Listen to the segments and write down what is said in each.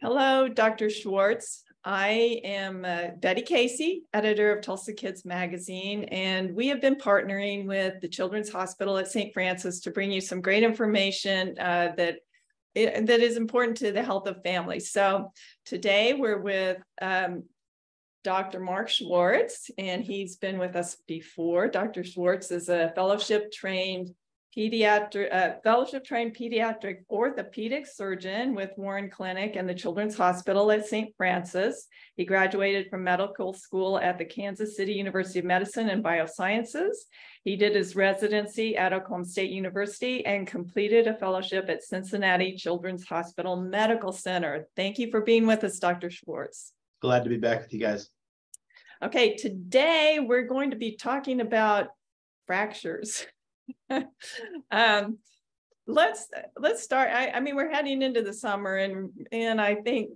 Hello, Dr. Schwartz. I am uh, Betty Casey, editor of Tulsa Kids Magazine, and we have been partnering with the Children's Hospital at St. Francis to bring you some great information uh, that that is important to the health of families. So today we're with um, Dr. Mark Schwartz, and he's been with us before. Dr. Schwartz is a fellowship trained pediatric, uh, fellowship trained pediatric orthopedic surgeon with Warren Clinic and the Children's Hospital at St. Francis. He graduated from medical school at the Kansas City University of Medicine and Biosciences. He did his residency at Oklahoma State University and completed a fellowship at Cincinnati Children's Hospital Medical Center. Thank you for being with us, Dr. Schwartz. Glad to be back with you guys. Okay, today we're going to be talking about fractures. um, let's let's start. I, I mean, we're heading into the summer, and and I think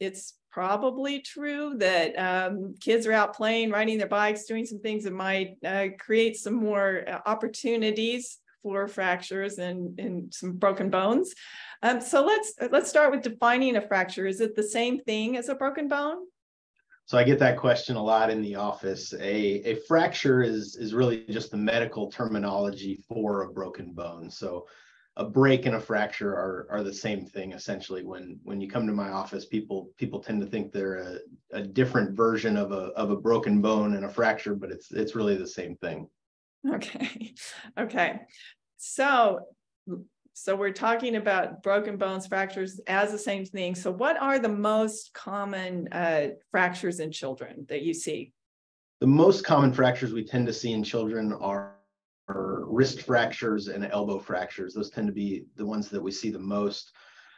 it's probably true that um, kids are out playing, riding their bikes, doing some things that might uh, create some more uh, opportunities for fractures and, and some broken bones. Um, so let's let's start with defining a fracture. Is it the same thing as a broken bone? So I get that question a lot in the office. A, a fracture is, is really just the medical terminology for a broken bone. So a break and a fracture are, are the same thing essentially. When, when you come to my office, people, people tend to think they're a, a different version of a, of a broken bone and a fracture, but it's, it's really the same thing. Okay. Okay. So so we're talking about broken bones fractures as the same thing. So what are the most common uh, fractures in children that you see? The most common fractures we tend to see in children are, are wrist fractures and elbow fractures. Those tend to be the ones that we see the most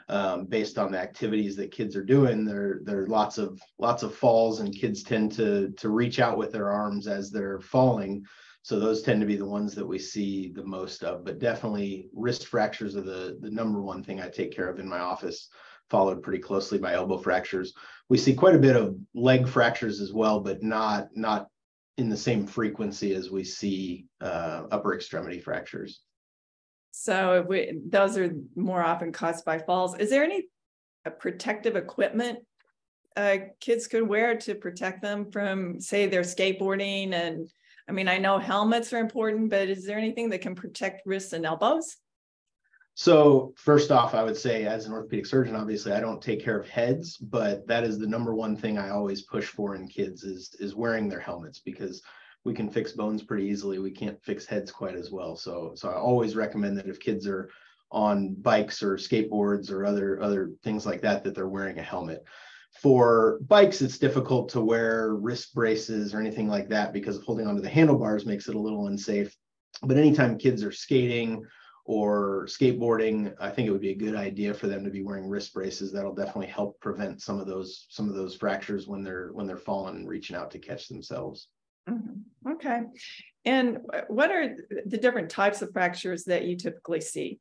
um, based on the activities that kids are doing. There, there are lots of lots of falls, and kids tend to to reach out with their arms as they're falling. So those tend to be the ones that we see the most of, but definitely wrist fractures are the, the number one thing I take care of in my office, followed pretty closely by elbow fractures. We see quite a bit of leg fractures as well, but not, not in the same frequency as we see uh, upper extremity fractures. So we, those are more often caused by falls. Is there any uh, protective equipment uh, kids could wear to protect them from, say, their skateboarding and I mean, I know helmets are important, but is there anything that can protect wrists and elbows? So first off, I would say as an orthopedic surgeon, obviously I don't take care of heads, but that is the number one thing I always push for in kids is, is wearing their helmets because we can fix bones pretty easily. We can't fix heads quite as well. So, so I always recommend that if kids are on bikes or skateboards or other, other things like that, that they're wearing a helmet. For bikes, it's difficult to wear wrist braces or anything like that because holding onto the handlebars makes it a little unsafe. But anytime kids are skating or skateboarding, I think it would be a good idea for them to be wearing wrist braces. That'll definitely help prevent some of those some of those fractures when they're when they're falling and reaching out to catch themselves. Mm-hmm. Okay. And what are the different types of fractures that you typically see?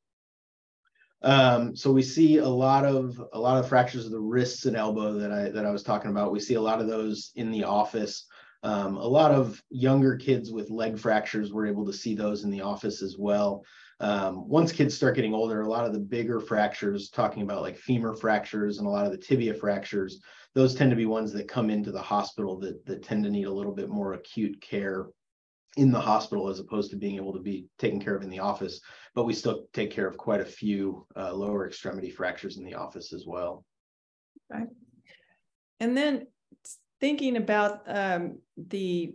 Um, so we see a lot of a lot of fractures of the wrists and elbow that I that I was talking about. We see a lot of those in the office. Um, a lot of younger kids with leg fractures, we're able to see those in the office as well. Um, once kids start getting older, a lot of the bigger fractures, talking about like femur fractures and a lot of the tibia fractures, those tend to be ones that come into the hospital that, that tend to need a little bit more acute care in the hospital as opposed to being able to be taken care of in the office. But we still take care of quite a few uh, lower extremity fractures in the office as well. Okay. And then thinking about um, the,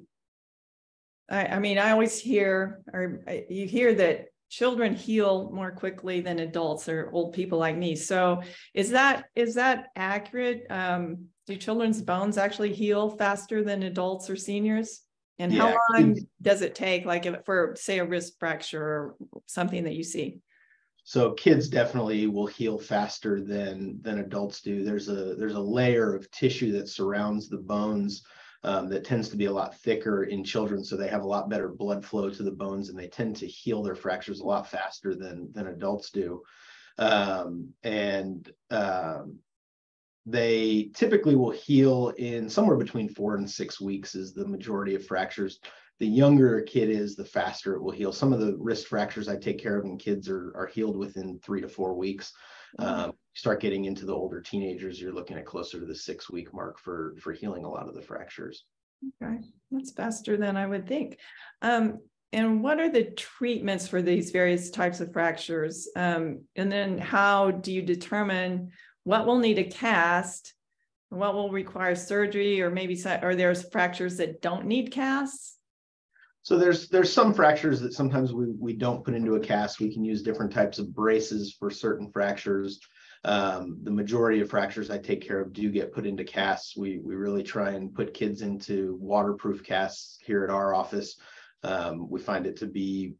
I, I, mean, I always hear, or you hear that children heal more quickly than adults or old people like me. So is that is that accurate? Um, do children's bones actually heal faster than adults or seniors? And yeah. how long does it take, like if, for say a wrist fracture or something that you see? So kids definitely will heal faster than than adults do. There's a there's a layer of tissue that surrounds the bones um, that tends to be a lot thicker in children, so they have a lot better blood flow to the bones, and they tend to heal their fractures a lot faster than than adults do. Um, and um, they typically will heal in somewhere between four and six weeks is the majority of fractures the younger a kid is, the faster it will heal. Some of the wrist fractures I take care of in kids are, are healed within three to four weeks. Um, start getting into the older teenagers, you're looking at closer to the six week mark for, for healing a lot of the fractures. Okay, that's faster than I would think. Um, and what are the treatments for these various types of fractures? Um, and then how do you determine what will need a cast? What will require surgery or maybe or there's fractures that don't need casts? So there's there's some fractures that sometimes we, we don't put into a cast. We can use different types of braces for certain fractures. Um, the majority of fractures I take care of do get put into casts. We we really try and put kids into waterproof casts here at our office. Um, we find it to be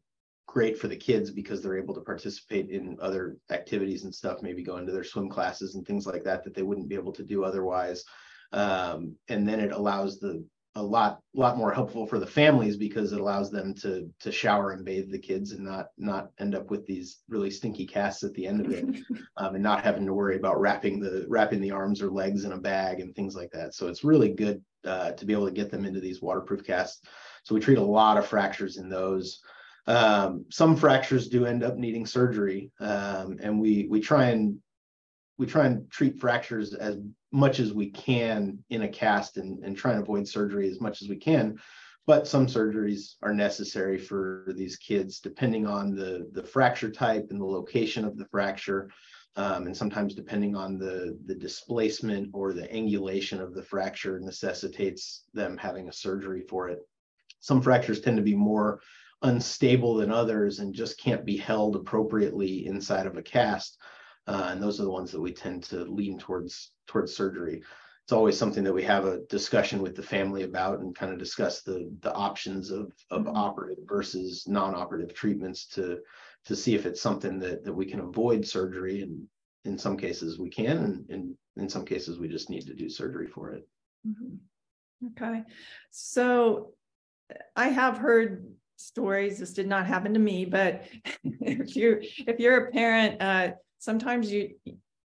great for the kids because they're able to participate in other activities and stuff, maybe go into their swim classes and things like that that they wouldn't be able to do otherwise. Um, and then it allows the a lot lot more helpful for the families because it allows them to to shower and bathe the kids and not not end up with these really stinky casts at the end of it um, and not having to worry about wrapping the wrapping the arms or legs in a bag and things like that. So it's really good uh, to be able to get them into these waterproof casts. So we treat a lot of fractures in those um, some fractures do end up needing surgery um, and we we try and we try and treat fractures as much as we can in a cast and, and try and avoid surgery as much as we can. But some surgeries are necessary for these kids, depending on the, the fracture type and the location of the fracture. Um, and sometimes depending on the, the displacement or the angulation of the fracture necessitates them having a surgery for it. Some fractures tend to be more unstable than others and just can't be held appropriately inside of a cast. Uh, and those are the ones that we tend to lean towards towards surgery. It's always something that we have a discussion with the family about and kind of discuss the the options of of mm-hmm. operative versus non-operative treatments to to see if it's something that that we can avoid surgery and in some cases we can and, and in some cases we just need to do surgery for it. Mm-hmm. Okay. So I have heard stories this did not happen to me but if you if you're a parent uh sometimes you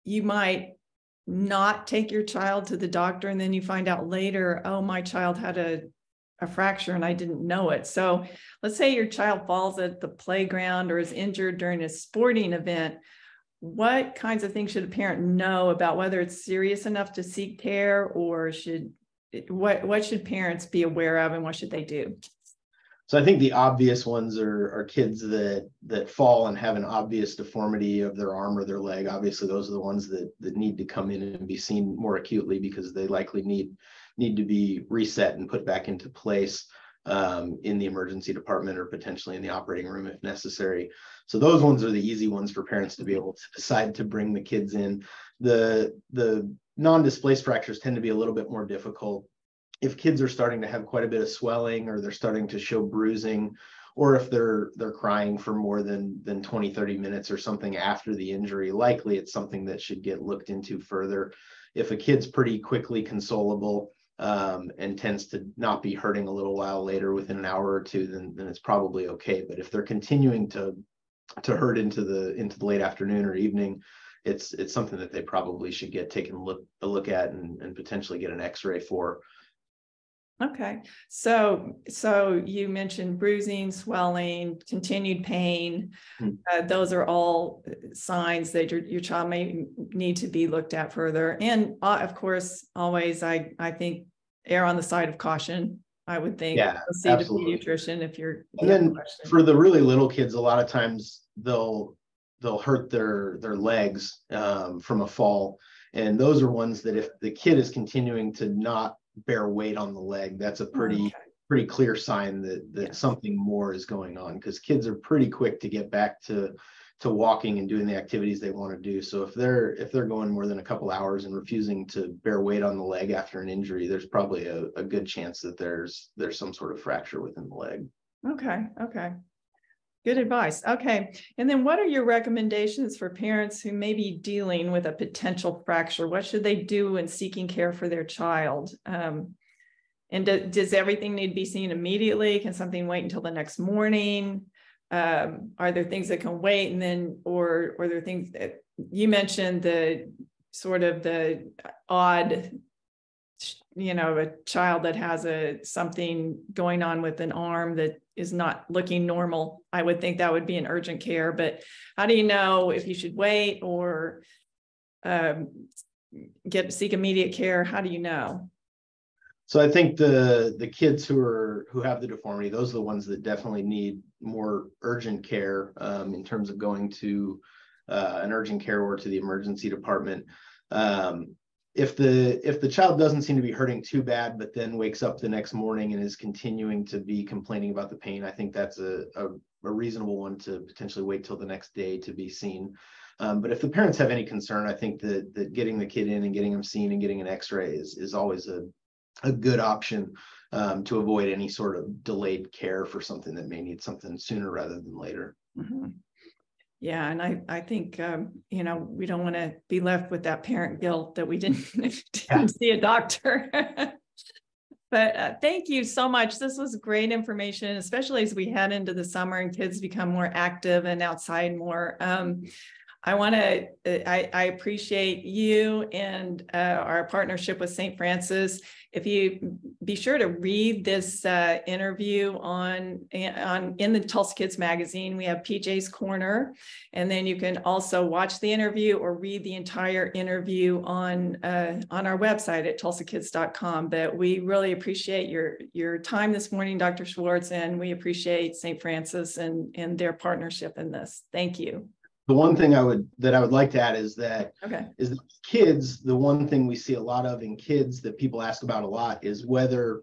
you might not take your child to the doctor and then you find out later oh my child had a a fracture and I didn't know it. So let's say your child falls at the playground or is injured during a sporting event. What kinds of things should a parent know about whether it's serious enough to seek care or should what what should parents be aware of and what should they do? So I think the obvious ones are are kids that that fall and have an obvious deformity of their arm or their leg. Obviously, those are the ones that that need to come in and be seen more acutely because they likely need need to be reset and put back into place um, in the emergency department or potentially in the operating room if necessary. So those ones are the easy ones for parents to be able to decide to bring the kids in. The the non-displaced fractures tend to be a little bit more difficult if kids are starting to have quite a bit of swelling or they're starting to show bruising or if they're they're crying for more than than 20 30 minutes or something after the injury likely it's something that should get looked into further. If a kid's pretty quickly consolable um, and tends to not be hurting a little while later within an hour or two then, then it's probably okay. But if they're continuing to to hurt into the into the late afternoon or evening it's it's something that they probably should get taken a look a look at and, and potentially get an x-ray for Okay, so so you mentioned bruising, swelling, continued pain. Hmm. Uh, those are all uh, signs that your your child may need to be looked at further. And uh, of course, always I I think err on the side of caution. I would think. Yeah, see absolutely. the pediatrician if you're. And then for the really little kids, a lot of times they'll they'll hurt their their legs um, from a fall, and those are ones that if the kid is continuing to not bear weight on the leg, that's a oh, pretty okay. pretty clear sign that that yeah. something more is going on because kids are pretty quick to get back to to walking and doing the activities they want to do. So if they're if they're going more than a couple hours and refusing to bear weight on the leg after an injury, there's probably a, a good chance that there's there's some sort of fracture within the leg. Okay. Okay. Good advice. Okay. And then what are your recommendations for parents who may be dealing with a potential fracture? What should they do when seeking care for their child? Um, and do, does everything need to be seen immediately? Can something wait until the next morning? Um, are there things that can wait? And then, or, or are there things that you mentioned the sort of the odd you know, a child that has a something going on with an arm that is not looking normal, I would think that would be an urgent care. But how do you know if you should wait or um, get seek immediate care? How do you know? So I think the the kids who are who have the deformity, those are the ones that definitely need more urgent care um, in terms of going to uh, an urgent care or to the emergency department. Um, if the if the child doesn't seem to be hurting too bad, but then wakes up the next morning and is continuing to be complaining about the pain, I think that's a, a, a reasonable one to potentially wait till the next day to be seen. Um, but if the parents have any concern, I think that that getting the kid in and getting them seen and getting an X-ray is is always a a good option um, to avoid any sort of delayed care for something that may need something sooner rather than later. Mm-hmm. Yeah, and I I think um, you know we don't want to be left with that parent guilt that we didn't, didn't yeah. see a doctor. but uh, thank you so much. This was great information, especially as we head into the summer and kids become more active and outside more. Um, I want to, uh, I, I, appreciate you and uh, our partnership with St. Francis. If you be sure to read this uh, interview on, on in the Tulsa Kids magazine, we have PJ's Corner, and then you can also watch the interview or read the entire interview on uh, on our website at tulsakids.com. But we really appreciate your your time this morning, Dr. Schwartz, and we appreciate St. Francis and, and their partnership in this. Thank you the one thing I would that I would like to add is that okay. is that kids. The one thing we see a lot of in kids that people ask about a lot is whether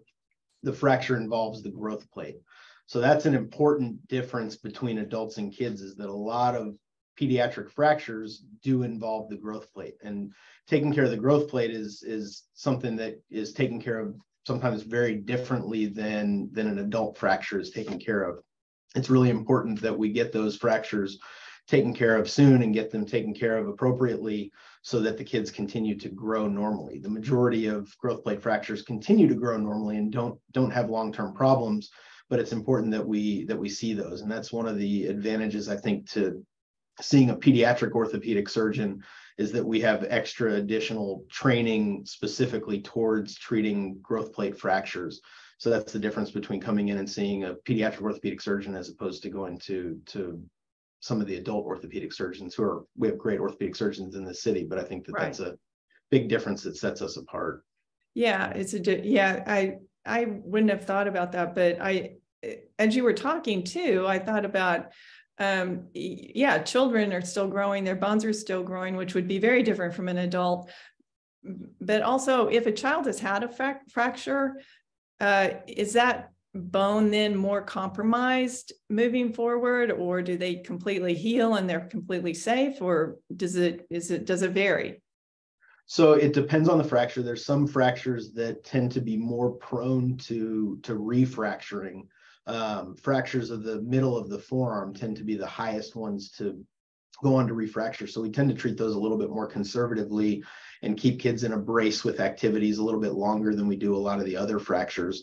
the fracture involves the growth plate. So that's an important difference between adults and kids. Is that a lot of pediatric fractures do involve the growth plate, and taking care of the growth plate is is something that is taken care of sometimes very differently than than an adult fracture is taken care of. It's really important that we get those fractures taken care of soon and get them taken care of appropriately so that the kids continue to grow normally. The majority of growth plate fractures continue to grow normally and don't don't have long-term problems, but it's important that we that we see those. And that's one of the advantages I think to seeing a pediatric orthopedic surgeon is that we have extra additional training specifically towards treating growth plate fractures. So that's the difference between coming in and seeing a pediatric orthopedic surgeon as opposed to going to to some of the adult orthopedic surgeons who are we have great orthopedic surgeons in the city but i think that right. that's a big difference that sets us apart yeah it's a yeah i i wouldn't have thought about that but i as you were talking too i thought about um yeah children are still growing their bones are still growing which would be very different from an adult but also if a child has had a fra- fracture uh is that bone then more compromised moving forward or do they completely heal and they're completely safe or does it is it does it vary? So it depends on the fracture. There's some fractures that tend to be more prone to to refracturing. Um, fractures of the middle of the forearm tend to be the highest ones to go on to refracture. So we tend to treat those a little bit more conservatively and keep kids in a brace with activities a little bit longer than we do a lot of the other fractures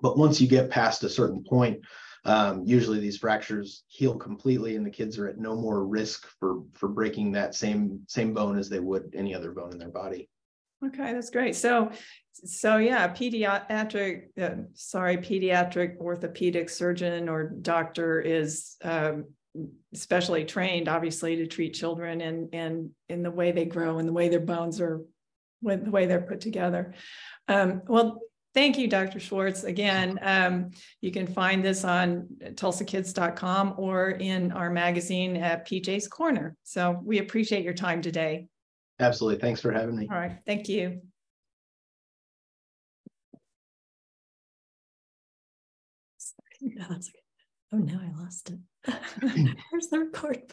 but once you get past a certain point, um, usually these fractures heal completely and the kids are at no more risk for for breaking that same same bone as they would any other bone in their body. Okay that's great. So so yeah pediatric uh, sorry pediatric orthopedic surgeon or doctor is um, specially trained obviously to treat children and and in the way they grow and the way their bones are with the way they're put together. Um, well Thank you, Dr. Schwartz. Again, um, you can find this on tulsakids.com or in our magazine at PJ's Corner. So we appreciate your time today. Absolutely. Thanks for having me. All right. Thank you. No, that's okay. Oh, now I lost it. Where's the record?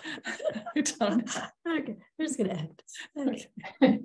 I don't Okay, we're just gonna end. Okay.